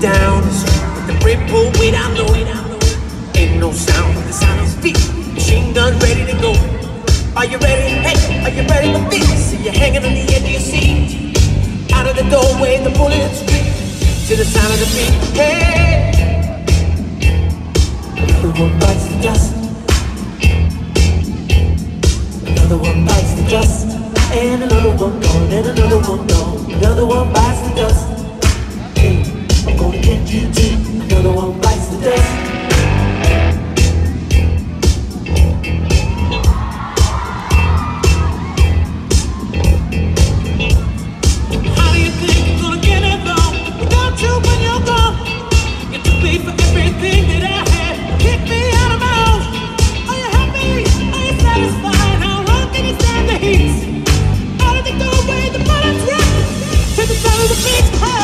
down the street with the brake pull way. Ain't no sound but the sound of feet. Machine gun ready to go. Are you ready? Hey, are you ready for this? See you hanging on the edge of your seat. Out of the doorway, the bullets street to the sound of the beat. Hey, another one bites the dust. Another one bites the dust. And another one gone, and another one gone. Another one bites it's hot!